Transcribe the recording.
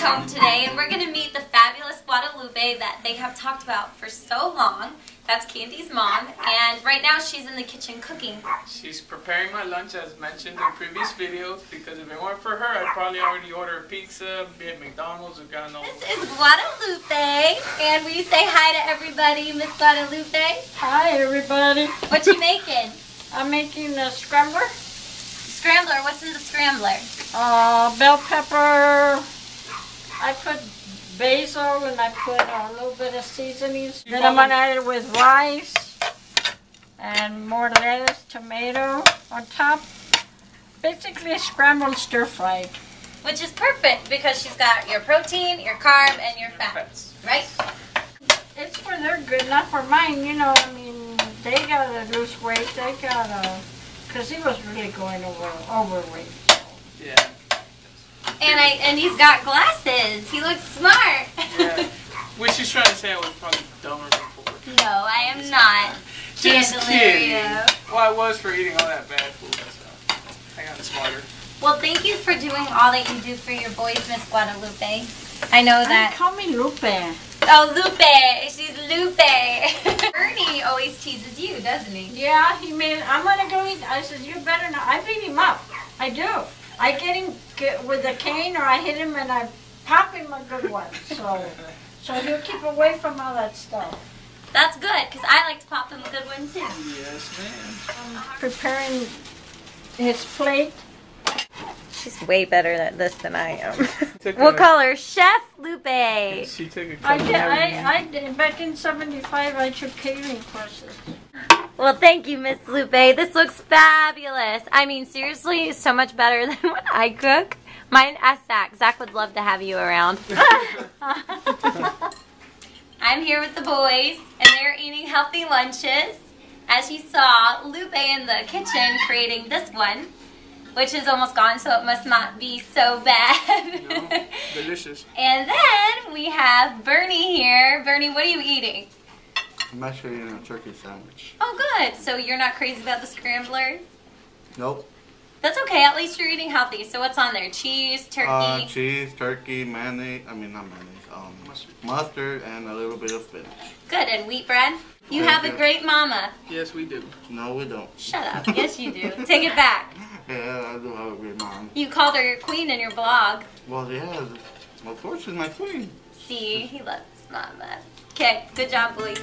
Cande's home today, and we're going to meet the fabulous Guadalupe that they have talked about for so long. That's Cande's mom, and right now she's in the kitchen cooking. She's preparing my lunch as mentioned in previous videos because if it weren't for her, I'd probably already order a pizza, be at McDonald's or God knows. This is Guadalupe, and will you say hi to everybody, Miss Guadalupe? Hi everybody. What you making? I'm making a scrambler. Scrambler, what's in the scrambler? Uh, bell pepper. I put basil and I put a little bit of seasonings. Then I'm gonna add it with rice and more lettuce, tomato on top. Basically a scrambled stir fried. Which is perfect because she's got your protein, your carb, and your fat, Fats. right? It's for their good, not for mine. You know, I mean, they gotta lose weight. They gotta, cause he was really going over overweight. Yeah. And I and he's got glasses. He looks smart. yeah. Which she's trying to say I was probably dumber before. no, I am not. Just kidding. Well, I was for eating all that bad food. So I got smarter. Well, thank you for doing all that you do for your boys, Miss Guadalupe. I know And that. call me Lupe. Oh, Lupe. She's Lupe. Ernie always teases you, doesn't he? Yeah, he made. I'm gonna go eat. I said, you better not. I beat him up. I do. I get him get, with a cane, or I hit him and I pop him a good one. So, so he'll keep away from all that stuff. That's good, because I like to pop him a good one, too. Yes, ma'am. Preparing his plate. She's way better at this than I am. We'll a- call her Chef Lupe. She took a I couple did. heavy- I, I did. Back in '75, I took catering courses. Well, thank you, Miss Lupe. This looks fabulous. I mean, seriously, so much better than when I cook. Mine, ask Zach. Zach would love to have you around. I'm here with the boys, and they're eating healthy lunches. As you saw, Lupe in the kitchen creating this one, which is almost gone, so it must not be so bad. No, delicious. and then we have Bernie here. Bernie, what are you eating? I'm actually eating a turkey sandwich. Oh, good. So you're not crazy about the scramblers? Nope. That's okay. At least you're eating healthy. So what's on there? Cheese, turkey. Uh, cheese, turkey, mayonnaise. I mean, not mayonnaise. Um, Mustard. mustard and a little bit of spinach. Good. And wheat bread. You Thank have a great mama. Yes, we do. No, we don't. Shut up. Yes, you do. Take it back. Yeah, I do have a great mom. You called her your queen in your blog. Well, yeah, of course she's my queen. See, he loves mama. Okay. Good job, boys.